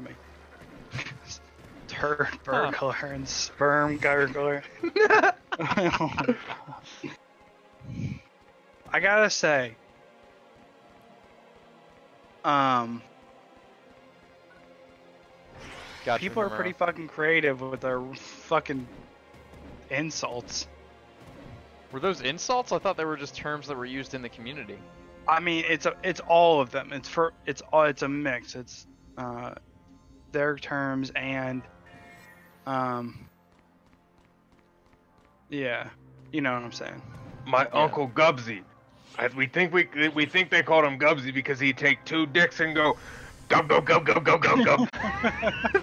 me. Turd burglar and sperm gurgler. I gotta say, um, Gotcha, people are pretty fucking creative with their fucking insults. Were those insults? I thought they were just terms that were used in the community. I mean, it's a, it's all of them. It's for, it's all, it's a mix. It's, uh, their terms and, um, yeah, you know what I'm saying. My Yeah. uncle Gubsy. I- We think we we think they called him Gubsy because he'd take two dicks and go, gub gub gub gub gub gub gub.